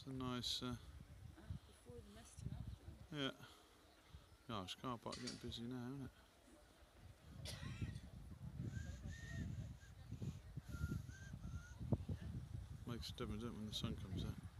It's a nice, uh, yeah. Gosh, car park getting busy now, isn't it? Makes a difference it, when the sun comes out.